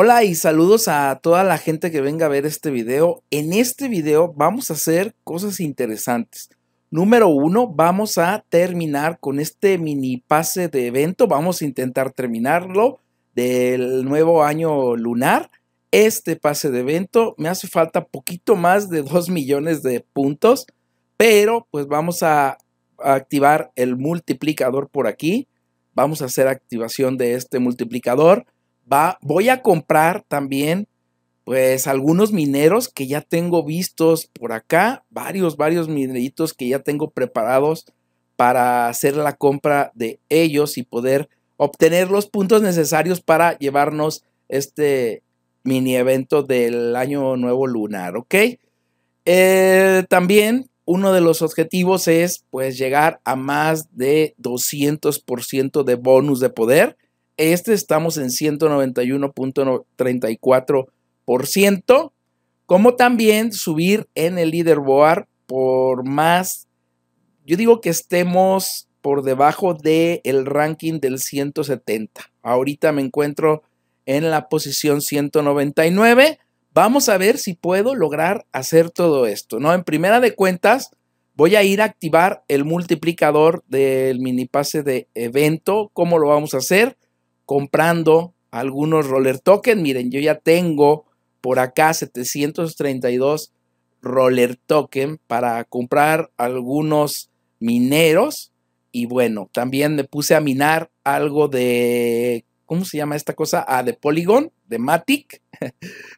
Hola y saludos a toda la gente que venga a ver este video. En este video vamos a hacer cosas interesantes. Número uno, vamos a terminar con este mini pase de evento. Vamos a intentar terminarlo del nuevo año lunar. Este pase de evento me hace falta poquito más de 2 millones de puntos, pero pues vamos a activar el multiplicador por aquí. Vamos a hacer activación de este multiplicador voy a comprar también pues algunos mineros que ya tengo vistos por acá, varios, varios mineritos que ya tengo preparados para hacer la compra de ellos y poder obtener los puntos necesarios para llevarnos este mini evento del año nuevo lunar, ¿ok? Eh, también uno de los objetivos es pues llegar a más de 200% de bonus de poder este estamos en 191.34%, como también subir en el leaderboard por más, yo digo que estemos por debajo del el ranking del 170. Ahorita me encuentro en la posición 199. Vamos a ver si puedo lograr hacer todo esto, ¿no? En primera de cuentas, voy a ir a activar el multiplicador del mini pase de evento. ¿Cómo lo vamos a hacer? Comprando algunos roller token. Miren, yo ya tengo por acá 732 roller token para comprar algunos mineros. Y bueno, también me puse a minar algo de, ¿cómo se llama esta cosa? Ah, de Polygon, de Matic.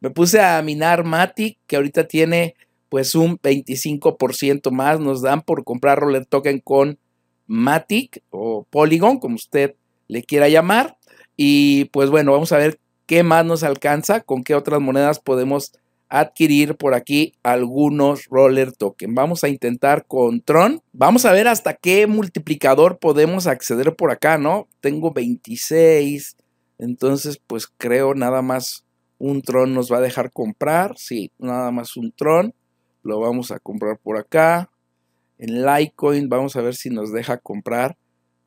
me puse a minar Matic, que ahorita tiene pues un 25% más. Nos dan por comprar roller token con Matic o Polygon, como usted le quiera llamar. Y pues bueno, vamos a ver qué más nos alcanza, con qué otras monedas podemos adquirir por aquí algunos roller token. Vamos a intentar con Tron. Vamos a ver hasta qué multiplicador podemos acceder por acá, ¿no? Tengo 26. Entonces, pues creo nada más un Tron nos va a dejar comprar. Sí, nada más un Tron. Lo vamos a comprar por acá. En Litecoin vamos a ver si nos deja comprar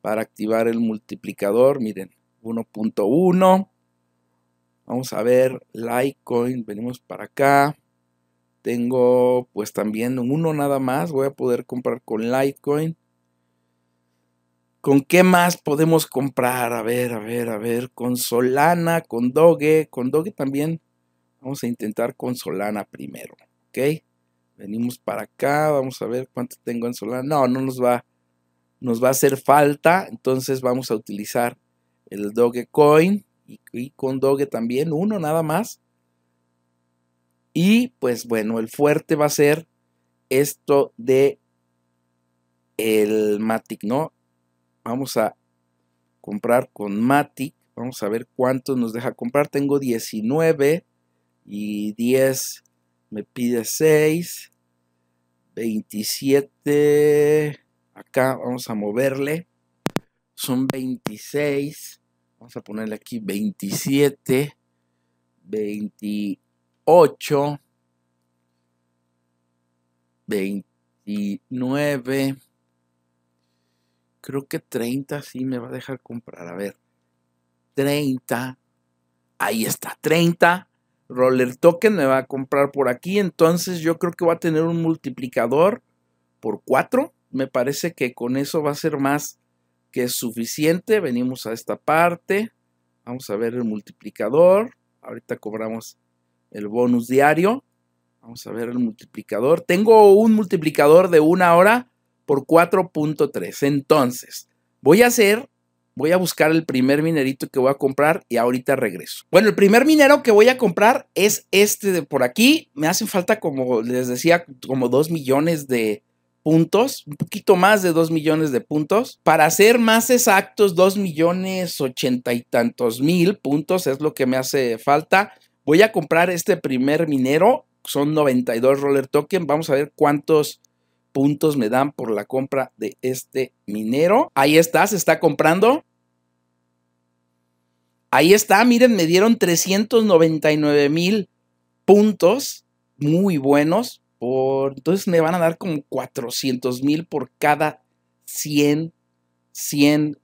para activar el multiplicador. Miren, 1.1. Vamos a ver Litecoin, venimos para acá. Tengo pues también uno nada más, voy a poder comprar con Litecoin. ¿Con qué más podemos comprar? A ver, a ver, a ver, con Solana, con Doge, con Doge también. Vamos a intentar con Solana primero, ¿ok? Venimos para acá, vamos a ver cuánto tengo en Solana. No, no nos va, nos va a hacer falta, entonces vamos a utilizar el Dogecoin y, y con Doge también, uno nada más. Y pues bueno, el fuerte va a ser esto de el Matic, ¿no? Vamos a comprar con Matic. Vamos a ver cuánto nos deja comprar. Tengo 19 y 10 me pide 6. 27. Acá vamos a moverle. Son 26. Vamos a ponerle aquí 27, 28, 29. Creo que 30 sí me va a dejar comprar. A ver, 30. Ahí está, 30. Roller Token me va a comprar por aquí. Entonces yo creo que va a tener un multiplicador por 4. Me parece que con eso va a ser más que es suficiente. Venimos a esta parte. Vamos a ver el multiplicador. Ahorita cobramos el bonus diario. Vamos a ver el multiplicador. Tengo un multiplicador de una hora por 4.3. Entonces, voy a hacer, voy a buscar el primer minerito que voy a comprar y ahorita regreso. Bueno, el primer minero que voy a comprar es este de por aquí. Me hacen falta, como les decía, como 2 millones de, puntos, un poquito más de 2 millones de puntos. Para ser más exactos, 2 millones ochenta y tantos mil puntos es lo que me hace falta. Voy a comprar este primer minero, son 92 roller token. Vamos a ver cuántos puntos me dan por la compra de este minero. Ahí está, se está comprando. Ahí está, miren, me dieron 399 mil puntos, muy buenos entonces me van a dar como 400 mil por cada 100, 100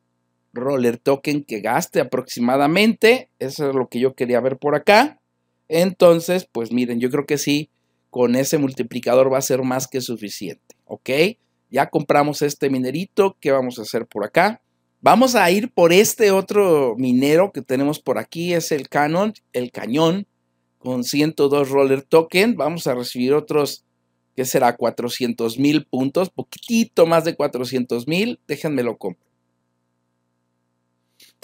roller token que gaste aproximadamente. Eso es lo que yo quería ver por acá. Entonces, pues miren, yo creo que sí, con ese multiplicador va a ser más que suficiente. ¿Ok? Ya compramos este minerito. ¿Qué vamos a hacer por acá? Vamos a ir por este otro minero que tenemos por aquí. Es el Canon, el cañón, con 102 roller token. Vamos a recibir otros que será 400 mil puntos, poquitito más de 400 mil, déjenme lo compro.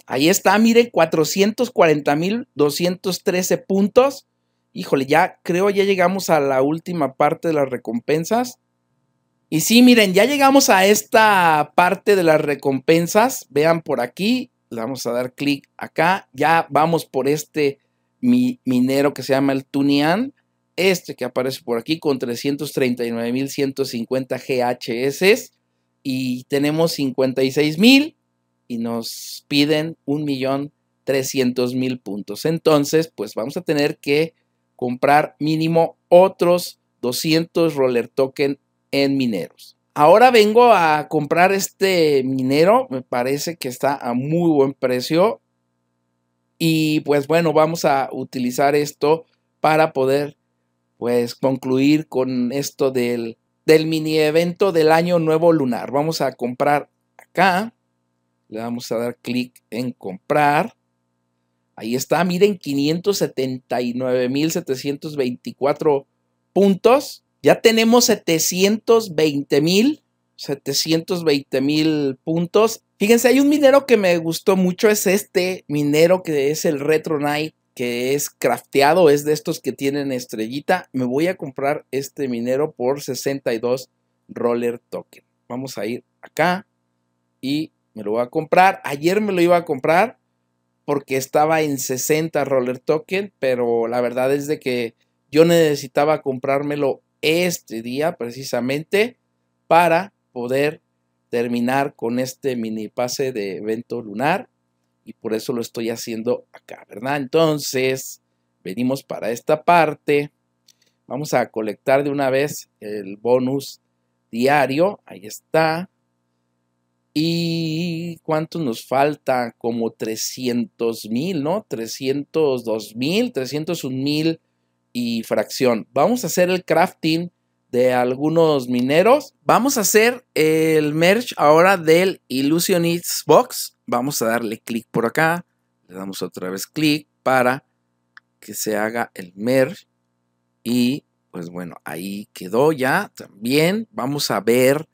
Ahí está, miren, 440 mil 213 puntos. Híjole, ya creo ya llegamos a la última parte de las recompensas. Y sí, miren, ya llegamos a esta parte de las recompensas. Vean por aquí, le vamos a dar clic acá. Ya vamos por este minero que se llama el Tunian este que aparece por aquí con 339.150 GHS y tenemos 56.000 y nos piden 1.300.000 puntos. Entonces, pues vamos a tener que comprar mínimo otros 200 roller token en mineros. Ahora vengo a comprar este minero, me parece que está a muy buen precio. Y pues bueno, vamos a utilizar esto para poder pues concluir con esto del, del mini evento del año nuevo lunar. Vamos a comprar acá. Le vamos a dar clic en comprar. Ahí está, miren, 579.724 puntos. Ya tenemos 720.000, 720.000 puntos. Fíjense, hay un minero que me gustó mucho, es este minero que es el Retro Night que es crafteado, es de estos que tienen estrellita. Me voy a comprar este minero por 62 roller token. Vamos a ir acá y me lo voy a comprar. Ayer me lo iba a comprar porque estaba en 60 roller token, pero la verdad es de que yo necesitaba comprármelo este día precisamente para poder terminar con este mini pase de evento lunar y por eso lo estoy haciendo acá, ¿verdad? Entonces, venimos para esta parte. Vamos a colectar de una vez el bonus diario. Ahí está. ¿Y cuánto nos falta? Como 300 mil, ¿no? 302 mil, 301 mil y fracción. Vamos a hacer el crafting de algunos mineros. Vamos a hacer el merge ahora del Illusionist Box. Vamos a darle clic por acá. Le damos otra vez clic para que se haga el merge. Y pues bueno, ahí quedó ya también. Vamos a ver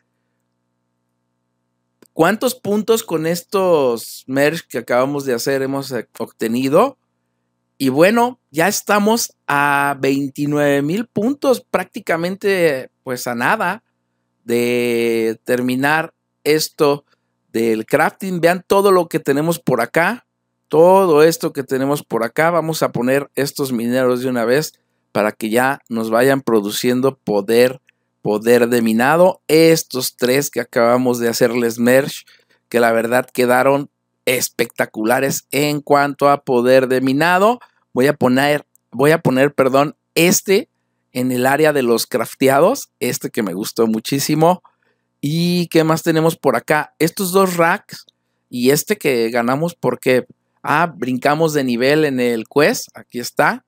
cuántos puntos con estos merge que acabamos de hacer hemos obtenido. Y bueno, ya estamos a 29 mil puntos, prácticamente pues a nada de terminar esto del crafting. Vean todo lo que tenemos por acá, todo esto que tenemos por acá. Vamos a poner estos mineros de una vez para que ya nos vayan produciendo poder, poder de minado. Estos tres que acabamos de hacerles merge, que la verdad quedaron espectaculares en cuanto a poder de minado. Voy a poner, voy a poner, perdón, este en el área de los crafteados, este que me gustó muchísimo. ¿Y qué más tenemos por acá? Estos dos racks y este que ganamos porque, ah, brincamos de nivel en el quest, aquí está.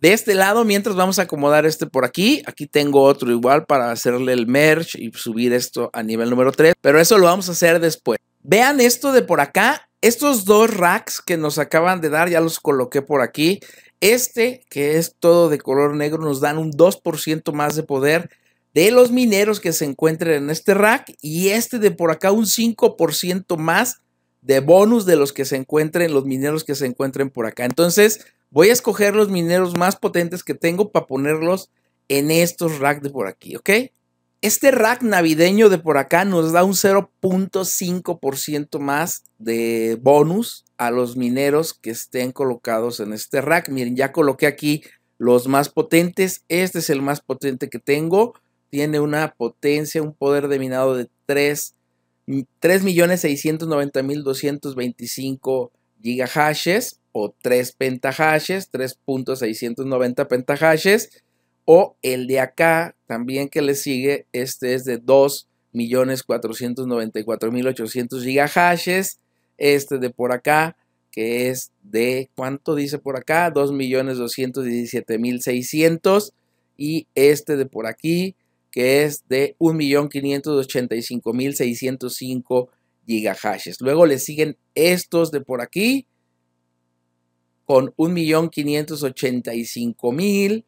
De este lado, mientras vamos a acomodar este por aquí, aquí tengo otro igual para hacerle el merge y subir esto a nivel número 3, pero eso lo vamos a hacer después. Vean esto de por acá, estos dos racks que nos acaban de dar, ya los coloqué por aquí. Este, que es todo de color negro, nos dan un 2% más de poder de los mineros que se encuentren en este rack. Y este de por acá, un 5% más de bonus de los que se encuentren, los mineros que se encuentren por acá. Entonces, voy a escoger los mineros más potentes que tengo para ponerlos en estos racks de por aquí, ¿ok? Este rack navideño de por acá nos da un 0.5% más de bonus a los mineros que estén colocados en este rack. Miren, ya coloqué aquí los más potentes. Este es el más potente que tengo. Tiene una potencia, un poder de minado de 3, 3.690.225 gigahashes o 3 pentahashes, 3.690 pentahashes o el de acá también que le sigue, este es de 2.494.800 gigahashes. este de por acá, que es de, ¿cuánto dice por acá? 2.217.600 y este de por aquí, que es de 1.585.605 gigahashes. Luego le siguen estos de por aquí con 1.585.000.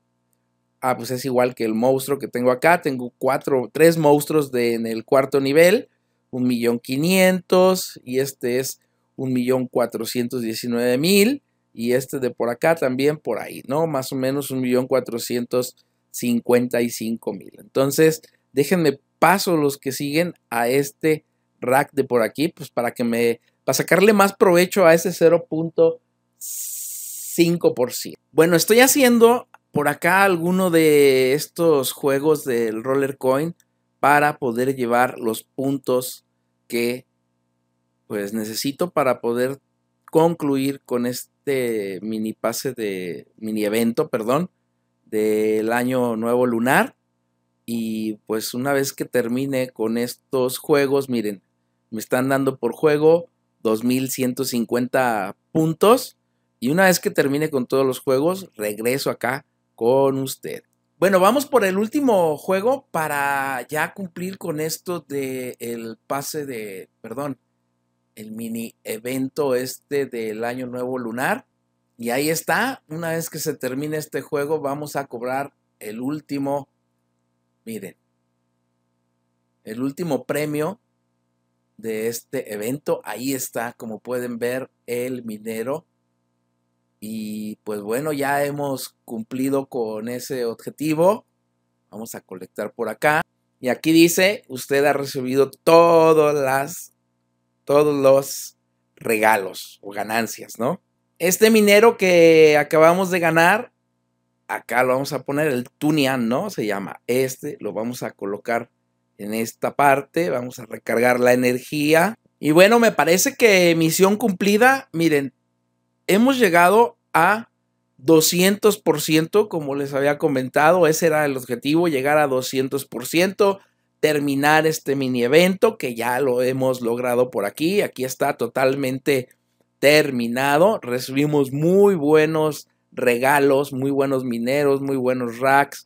Ah, pues es igual que el monstruo que tengo acá. Tengo cuatro, tres monstruos de, en el cuarto nivel. 1.500.000 y este es 1.419.000 y este de por acá también por ahí, ¿no? Más o menos 1.455.000. Entonces, déjenme paso los que siguen a este rack de por aquí, pues para que me, para sacarle más provecho a ese 0.5%. Bueno, estoy haciendo por acá alguno de estos juegos del Roller Coin para poder llevar los puntos que pues necesito para poder concluir con este mini pase de mini evento, perdón, del año nuevo lunar. Y pues una vez que termine con estos juegos, miren, me están dando por juego 2150 puntos. Y una vez que termine con todos los juegos, regreso acá con usted. Bueno, vamos por el último juego para ya cumplir con esto del el pase de, perdón, el mini evento este del año nuevo lunar. Y ahí está, una vez que se termine este juego vamos a cobrar el último, miren, el último premio de este evento. Ahí está, como pueden ver, el minero. Y pues bueno, ya hemos cumplido con ese objetivo. Vamos a colectar por acá. Y aquí dice, usted ha recibido todos los regalos o ganancias, ¿no? Este minero que acabamos de ganar, acá lo vamos a poner el Tunian, ¿no? Se llama este, lo vamos a colocar en esta parte, vamos a recargar la energía. Y bueno, me parece que misión cumplida, miren, hemos llegado a 200%, como les había comentado, ese era el objetivo, llegar a 200% terminar este mini evento que ya lo hemos logrado por aquí. Aquí está totalmente terminado. Recibimos muy buenos regalos, muy buenos mineros, muy buenos racks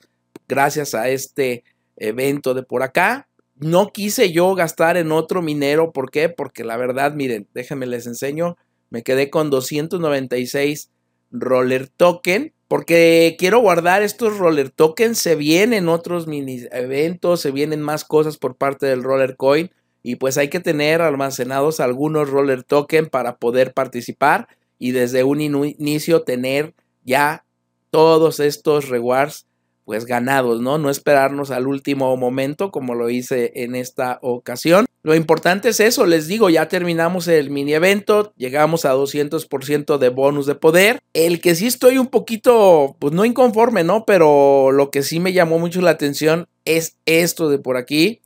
gracias a este evento de por acá. No quise yo gastar en otro minero. ¿Por qué? Porque la verdad, miren, déjenme les enseño. Me quedé con 296 roller token porque quiero guardar estos roller tokens. Se vienen otros mini eventos, se vienen más cosas por parte del roller coin. Y pues hay que tener almacenados algunos roller token para poder participar y desde un inicio tener ya todos estos rewards pues ganados, ¿no? No esperarnos al último momento como lo hice en esta ocasión. Lo importante es eso, les digo, ya terminamos el mini evento, llegamos a 200% de bonus de poder. El que sí estoy un poquito, pues no inconforme, ¿no? Pero lo que sí me llamó mucho la atención es esto de por aquí.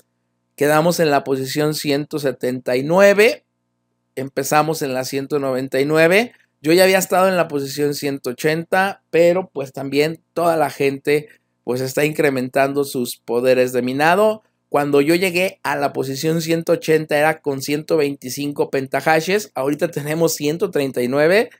Quedamos en la posición 179, empezamos en la 199. Yo ya había estado en la posición 180, pero pues también toda la gente pues está incrementando sus poderes de minado. Cuando yo llegué a la posición 180 era con 125 pentahashes, ahorita tenemos 139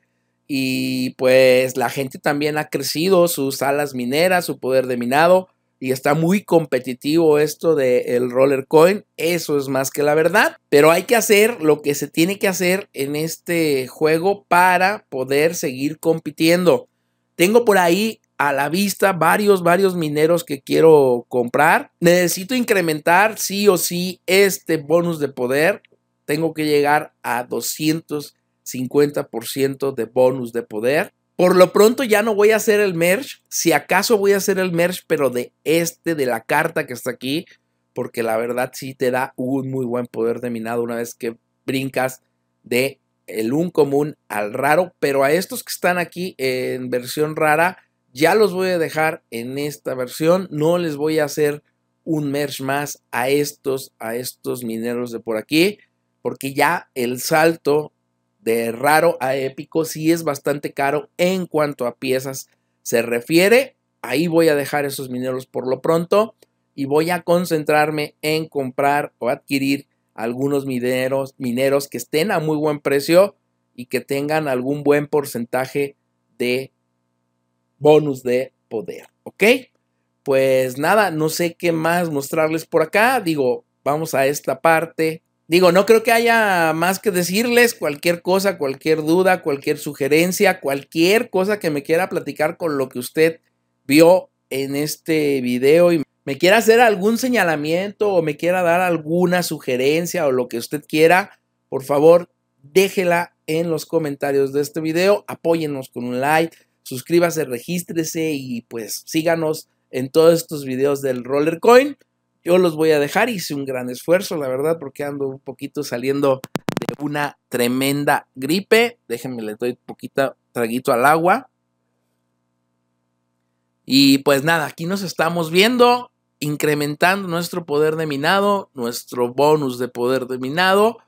y pues la gente también ha crecido sus alas mineras, su poder de minado y está muy competitivo esto del roller coin, eso es más que la verdad, pero hay que hacer lo que se tiene que hacer en este juego para poder seguir compitiendo. Tengo por ahí a la vista varios, varios mineros que quiero comprar. Necesito incrementar sí o sí este bonus de poder. Tengo que llegar a 250% de bonus de poder. Por lo pronto ya no voy a hacer el merge. Si acaso voy a hacer el merge, pero de este, de la carta que está aquí. Porque la verdad sí te da un muy buen poder de minado una vez que brincas de el un común al raro. Pero a estos que están aquí en versión rara, ya los voy a dejar en esta versión. No les voy a hacer un merge más a estos, a estos mineros de por aquí. Porque ya el salto de raro a épico sí es bastante caro en cuanto a piezas se refiere. Ahí voy a dejar esos mineros por lo pronto y voy a concentrarme en comprar o adquirir algunos mineros, mineros que estén a muy buen precio y que tengan algún buen porcentaje de bonus de poder, ¿ok? Pues nada, no sé qué más mostrarles por acá. Digo, vamos a esta parte. Digo, no creo que haya más que decirles cualquier cosa, cualquier duda, cualquier sugerencia, cualquier cosa que me quiera platicar con lo que usted vio en este video y me quiera hacer algún señalamiento o me quiera dar alguna sugerencia o lo que usted quiera, por favor, déjela en los comentarios de este video. Apóyennos con un like, suscríbase, regístrese y pues síganos en todos estos videos del Roller Coin. Yo los voy a dejar, hice un gran esfuerzo, la verdad, porque ando un poquito saliendo de una tremenda gripe. Déjenme, le doy un poquito traguito al agua. Y pues nada, aquí nos estamos viendo, incrementando nuestro poder de minado, nuestro bonus de poder de minado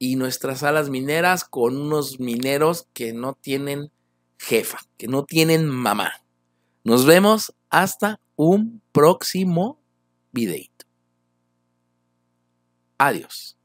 y nuestras alas mineras con unos mineros que no tienen jefa, que no tienen mamá. Nos vemos hasta un próximo videito. Adiós.